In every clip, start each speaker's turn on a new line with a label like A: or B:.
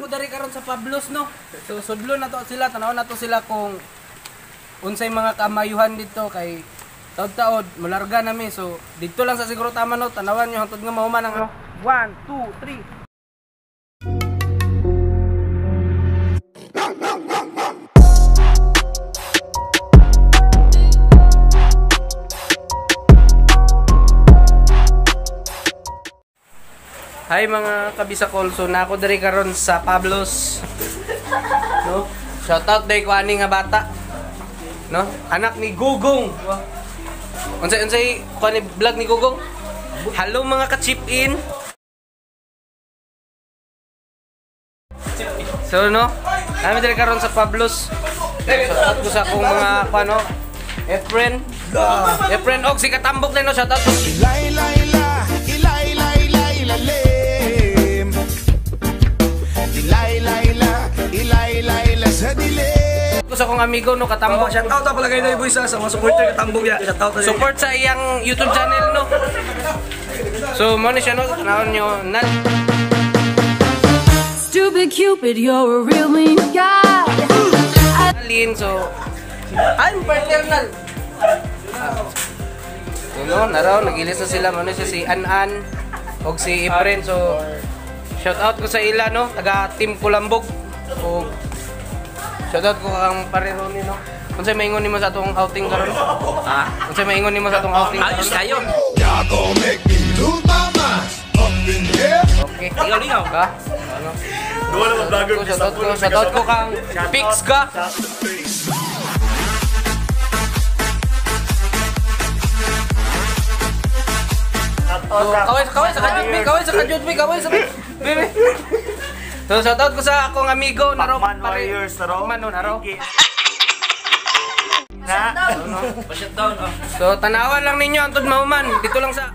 A: Mo dari karon sa Pablos no. So sudlo na to sila, tanaw na to sila kung unsay mga kamayuhan dito kay taod-taod mularga nami. So dito lang sa siguro tama no, tanawan nyo hangtod nga mahuman ang 1 2 3 Hi mga kabisakol, so na ako diri karon sa Pablos. No? Shout out day ko ani nga bata. No? Anak ni Gugong. Unsay unsay ko vlog ni Gugong? Hello mga ka-chip in. So no, kami diri karon sa Pablos. Shout out ko sa akong mga ano, Efren. Efren og si Katambok na no, shout out ko.
B: Ilay, sa dilim.
A: ko sa akong amigo no Katambok.
C: Shout out pala kayo na ibu isa sa mga supporter katambog ya. Shout out sa
A: support sa iyang YouTube channel no. So mo ni siya no, naon nyo na
D: Stupid Cupid, you're a real mean guy.
A: Alin so I'm paternal. So no, naraw nagilis na sila mo ni siya si Anan og si Efren so shout out ko sa ila no, taga Team Kulambog. O shout out ko kang parero ni no. Unsay maingon nimo sa atong outing karon? Ha? Unsay maingon nimo sa atong outing karon?
C: Ayos kayo.
B: Y'all gon' make me lose my mind. Up in here.
A: Okay.
C: Lingaw-lingaw.
A: Ka? Ano?
C: Duwa naman vlogger.
A: Shoutout ko, shoutout ko kang Pix ka. So, kaway, kaway sa kajut mi, kaway sa kajut mi, kaway sa Bebe. So, shoutout ko sa akong amigo na ro.
C: Pacman Warriors na ro.
A: Pacman na ro.
C: Na. Pa-shut down. oh.
A: So, tanawan lang ninyo antod mauman. Dito lang sa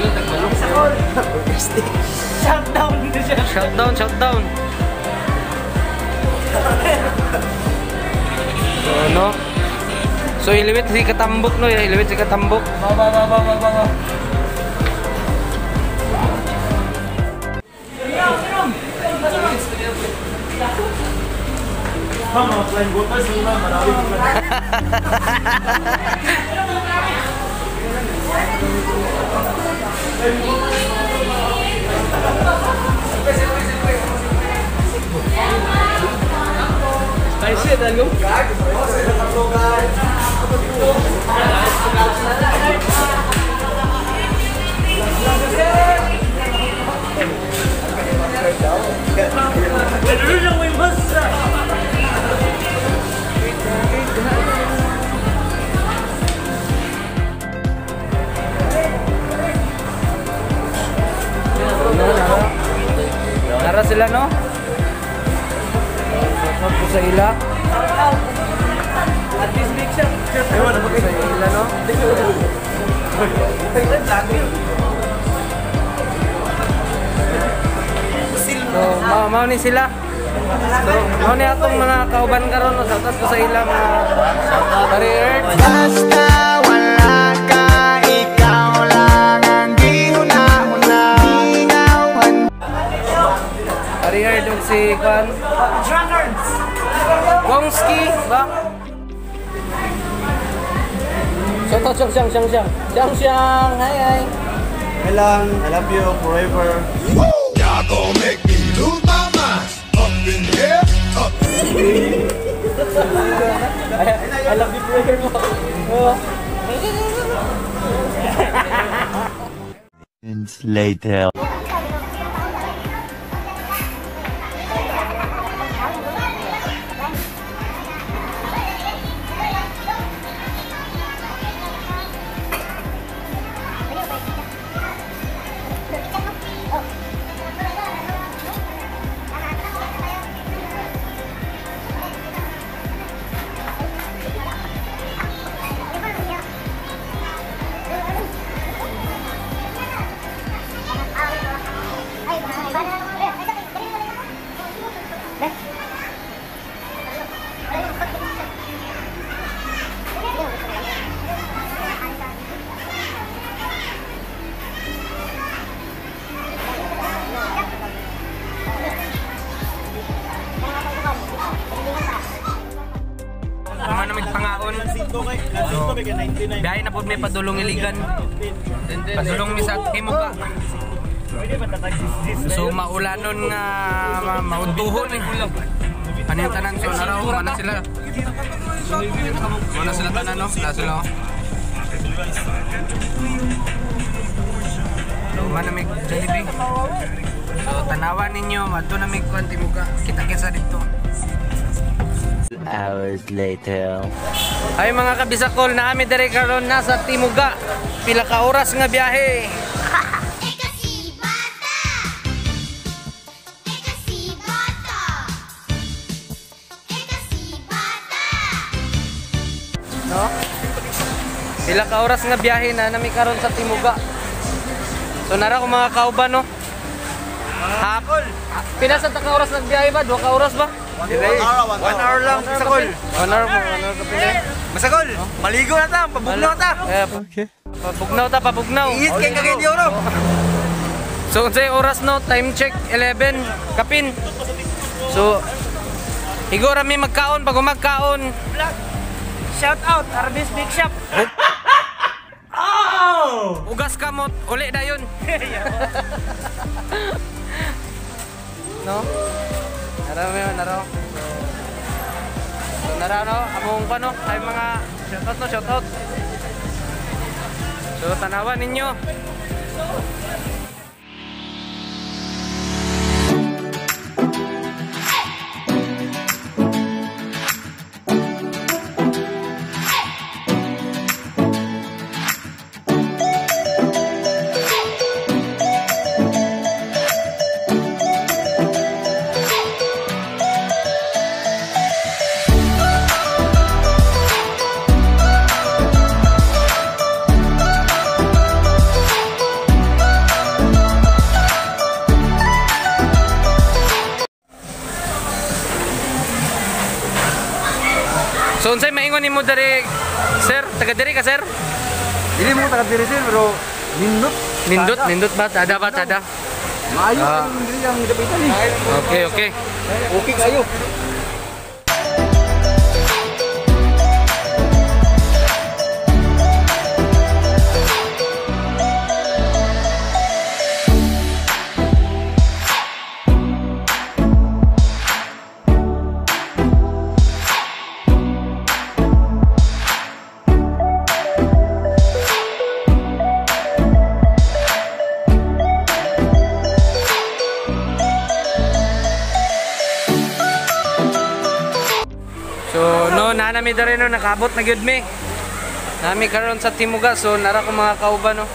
A: Ni sila no. Shutdown, shutdown. So, no? So, iliwit si Katambok, no? Iliwit si Katambok.
C: Baba, baba, baba, baba. Mama, flying botas muna, marami ko na.
A: Spicy, talaga. Nara mao ni sila. So, mao ni atong mga kauban karon no, shoutout ko sa ila mga career.
B: Basta wala ka, ikaw lang ang gihuna-una. Ingawan
A: Career dog si Kwan. Wongski, ba? Shoutout siyang siyang siyang siyang. Siyang siyang. Hi hi.
C: Kailan, I love you forever.
B: Y'all gon' make me lose in here. Up.
C: I love the prayer mo.
E: Minutes later.
A: Biyahe na po may padulong iligan. Padulong mi sa Timuga. So maulanon nga ma- mauntuhon eh. Ano yung tanan? So naraw, mana sila. Mana sila tanan no? Na sila. oh. So mana may Jollibee. So tanawan ninyo, madto na may kuan Timuga. Kita-kita dito.
E: Hours later.
A: Ay mga kabisakol na ami diri karon nasa Timuga. Pila ka oras nga biyahe. No? Pila ka oras nga biyahe na nami karon sa Timuga. So nara ko mga kauban no. Hapon. Pila sa ta ka oras nagbiyahe ba? Duha ka oras ba?
C: One hour lang, Masagol.
A: One hour mo, one hour ka pila.
C: Masagol, maligo na ta, pabugnaw ta.
A: Eh, Pabugnaw ta, pabugnaw.
C: Iit kay kagin euro.
A: So unsay oras no? Time check 11 kapin. So Higura mi magkaon pag magkaon. Shout out Arbis Big Shop. Ugas kamot, uli dayon. no? Naraw mo, naraw. So, naraw no, among pa ay mga shoutout no, shoutout. So, tanawan ninyo. Unsay maingon nimo diri, sir? Taga diri ka, sir?
C: Dili mo taga diri sir, pero nindot.
A: Nindot, nindot ba? Tada ba, tada?
C: Maayo
A: Ah.
C: ang diri ang dapitan eh.
A: Okay, okay.
C: Okay kayo.
A: No, nanami diri no, nakabot na gyud mi. Nami karon sa Timuga, so nara ko mga kauban no.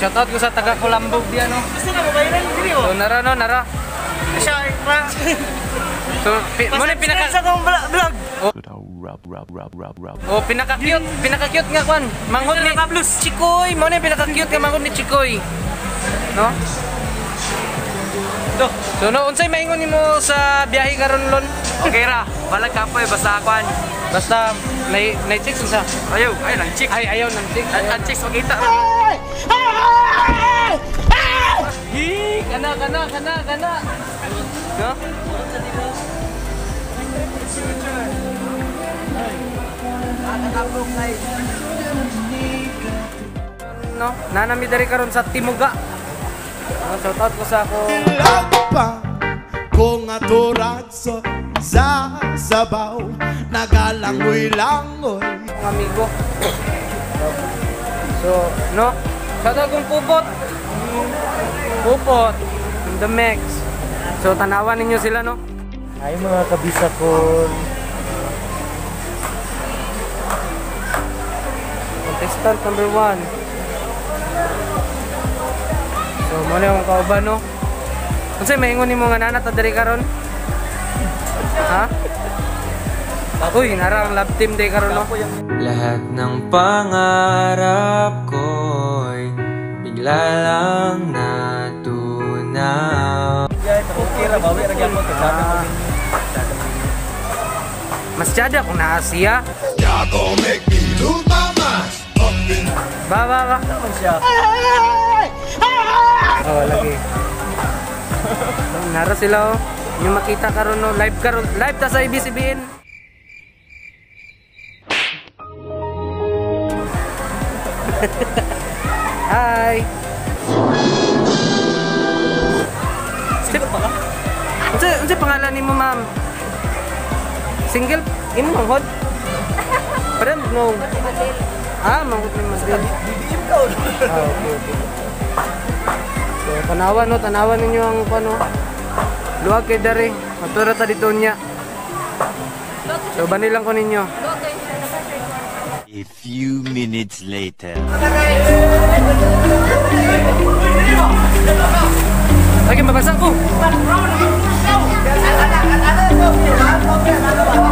A: Shoutout ko sa taga Kulambog diyan no.
C: Gusto na mabayaran diri
A: So nara no, nara.
C: Siya ra.
A: So, pi, mo ni pinaka
C: sa kong vlog.
E: Rub, rub, rub, rub, rub.
A: Oh, pinaka-cute, pinaka-cute nga kwan. Manghod ni Chikoy, mo ni pinaka-cute nga manghod ni Chikoy. No?
C: Do.
A: So no, unsay maingon nimo sa biyahe karon lon?
C: Okay ra. Balag ka po eh, basta kwan.
A: Basta nay nay chicks unsa?
C: Ayaw, ay lang chick.
A: Ay ayaw nang chicks.
C: Ang chicks makita.
A: Hi, kana kana kana kana. No? No, nanami diri karon sa Timuga. No, shout out ko sa ako
B: Love pa, Kung aturat so sa sabaw Nagalangoy-langoy
A: amigo. So, no? Out kong pupot. Pupot. In the mix. So, tanawan ninyo sila, no?
C: Ay mga kabisa ko.
A: Contestant number one. So, muna yung kauban, no? Kung sa'yo, maingon ni mo nga nanat na dali karon? Ha? Uy, nara ang love team day karon, no?
F: Lahat ng pangarap ko'y bigla lang natunaw
C: Okay ra bawi ra gyapon kay dami ko.
A: Mas jada kung
B: gon' make me lose my mind Up in
A: Ba, ba, ba.
C: Naman siya.
A: Oh, lagi. Nara sila, oh. Yung makita karon no, live karon, live ta sa ABCBN. Hi.
C: Single pa ka?
A: Unsa unsa pangalan nimo, ma'am? Single imo ang hod? Parang no. Ah, mangut ni Madel.
C: BBM ka. oh.
A: Ah, okay, okay. So, tanawan no, tanawan ninyo ang ano. Luwag kay dare. Matura ta dito niya. So, banilang ko ninyo.
E: A few minutes later.
A: Lagi mabasa ko. So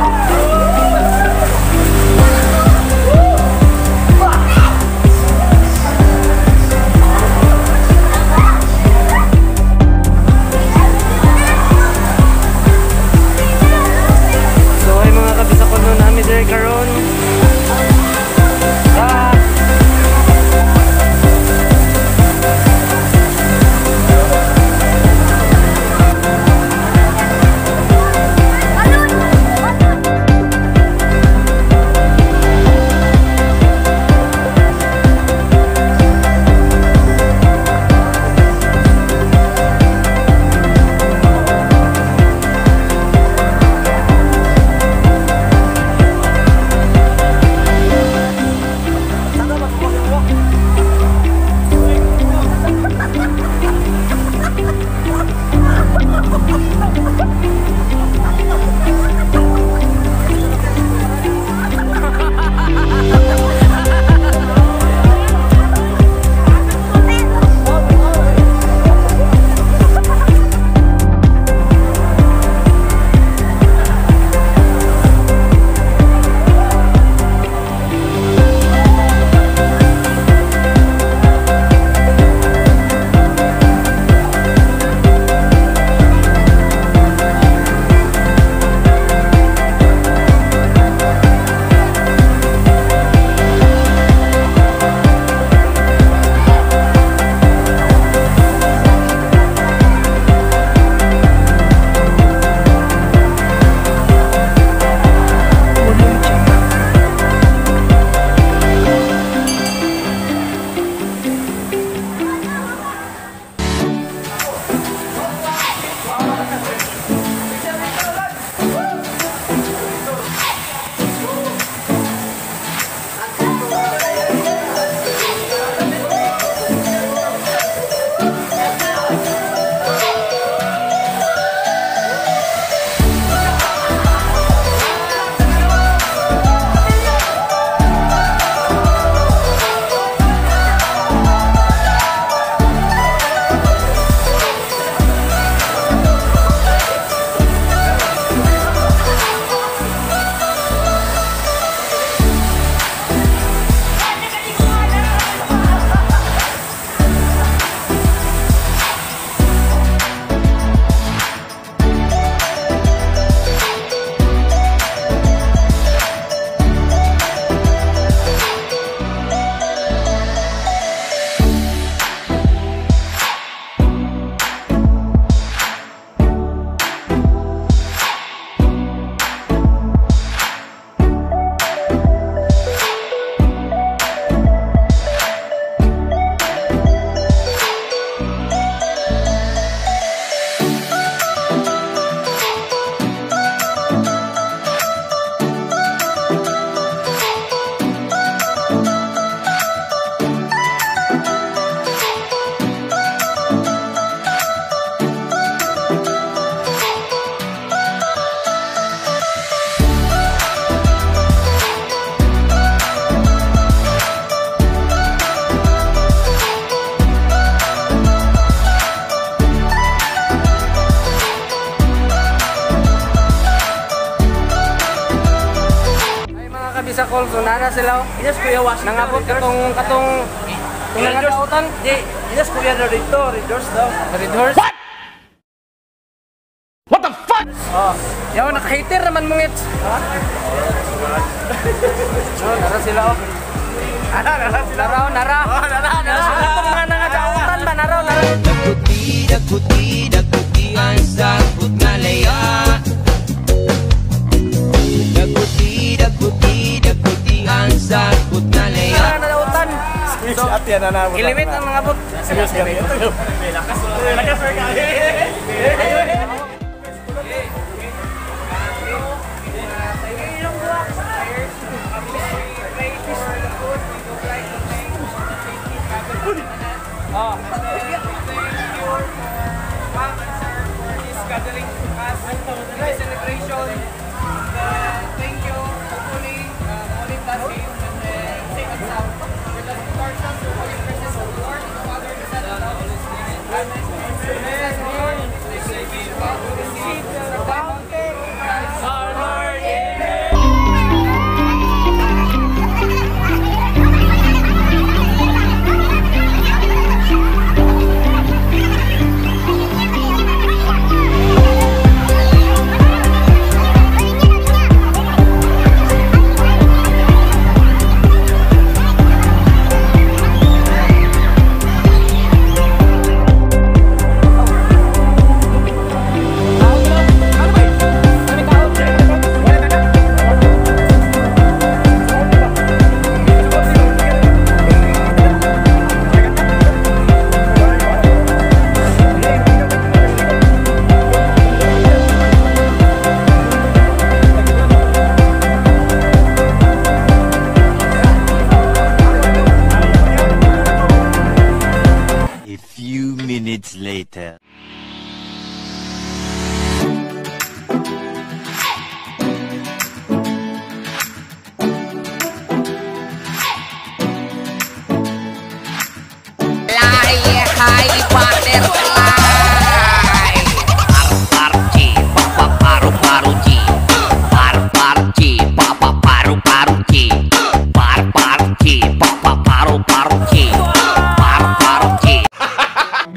C: Yes, Kuya Washington.
A: Nangabot katong katong kung nangadautan.
C: Di, yes, Kuya daw.
A: What? What the fuck? Oh, yaw naka-hater naman mong it. Ha? Oh, nara sila oh.
C: Ano, nara sila.
A: Nara, nara.
C: Nara, nara.
A: Katong mga nangadautan ba nara, nara.
F: Daguti, daguti, daguti ang sabot nga laya Daguti, daguti, ang sabot nga laya
A: Nara nadautan.
C: So, at yan na na.
A: Ilimit ang nangabot.
C: Serious kami. May lakas. May lakas, sir.
A: celebration.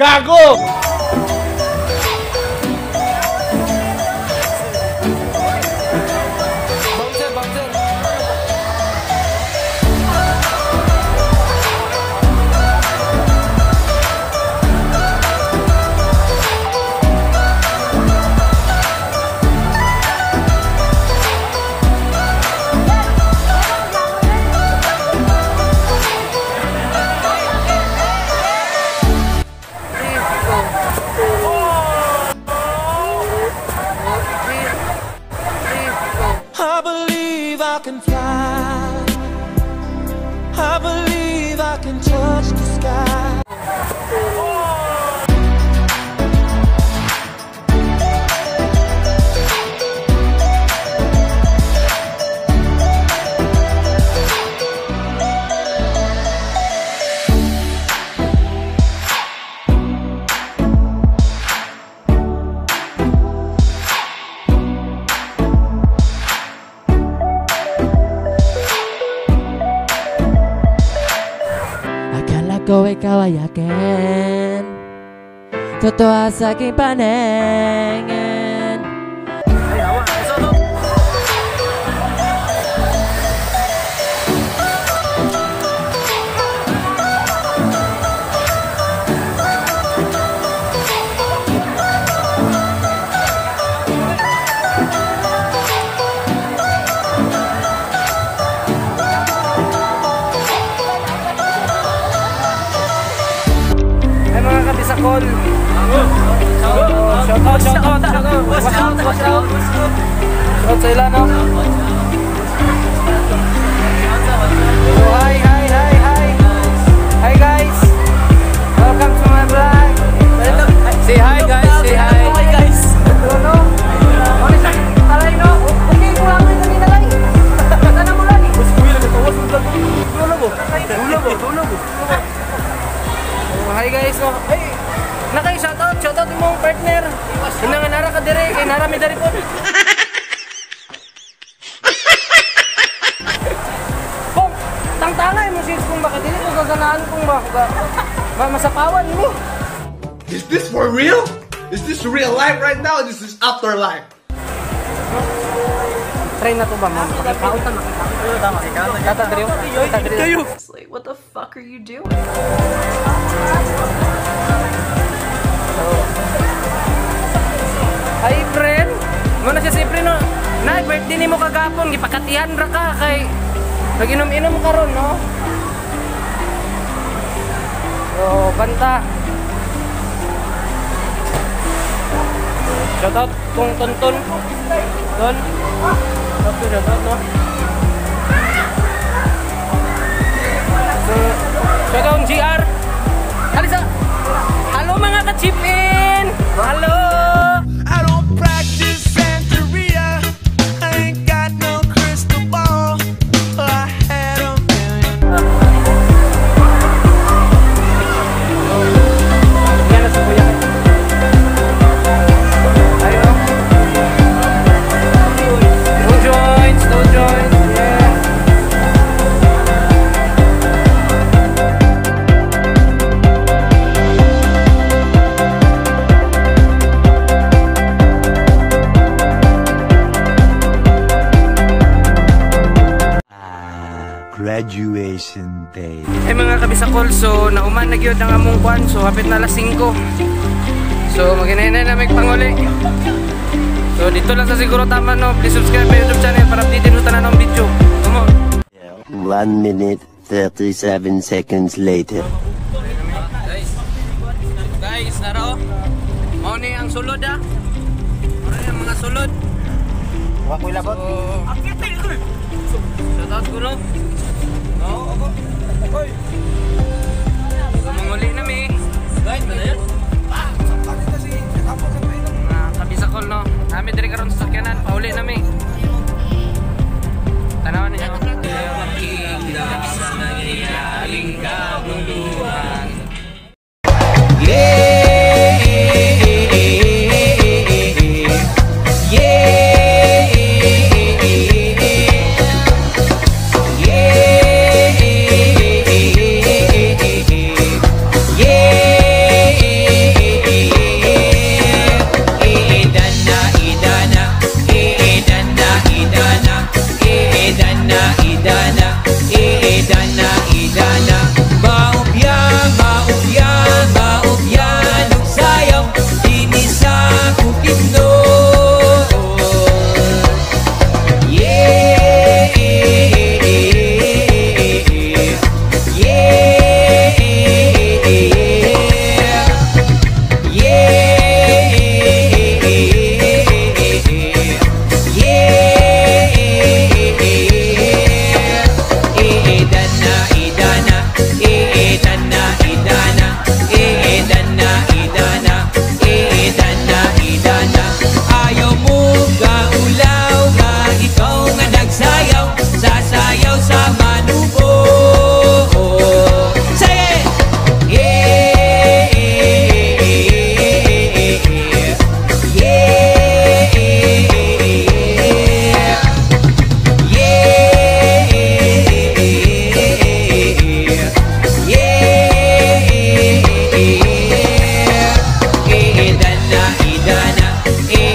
F: Cagou! Totoo sa aking paningin
A: Ay mga kabisakol. Shout out, shout out, shout out. No? So, hi, hi, hi, hi. Hi guys. Welcome to my vlog. Say hi guys, say hi. Hi guys. Ano? Ano sa talay no? Oh, hi guys. Hey, na kay shoutout, shoutout imong partner. Una nga nara ka dire, kay nara mi dari po. Pong, tangtangay mo since kung baka dili ko gaganaan kung ba, ba masapawan mo.
C: Is this for real? Is this real life right now? This is afterlife.
A: Try na to ba, ma'am? Pakikaunta na. Tama, ikaw. Tatadriyo.
G: Tatadriyo. What the fuck are you doing?
A: Hi, friend. Muna siya si friend, no? Na, birthday ni mo kagapon. Gipakatihan ra ka kay... Naginom-inom ka ron, no? So, banta. Shoutout kung tonton. Don. Shoutout to shoutout, no?
E: Graduation day.
A: Eh mga kabisakol, so nauman na gyud ang among kwan, so hapit na alas 5. So maghinay na may panguli. So dito lang sa siguro tama no, please subscribe my YouTube channel para update mo tanan ng video. Come on.
E: One minute, 37 seconds later.
A: Guys, guys, naro. Mao ni ang sulod ah. Ni ang mga sulod.
C: Wa ko labot.
A: So, shout out Oo, ako. Hoy! Manguli na mi. Guys, na yun? Ah, kasi kasi nakapos na tayo. Mga kabisakol no. Kami diri karon sa sakyanan, pauli na mi. Tanawan niyo. Kaya magkikita sa nangyayaring kabuluhan. Eh.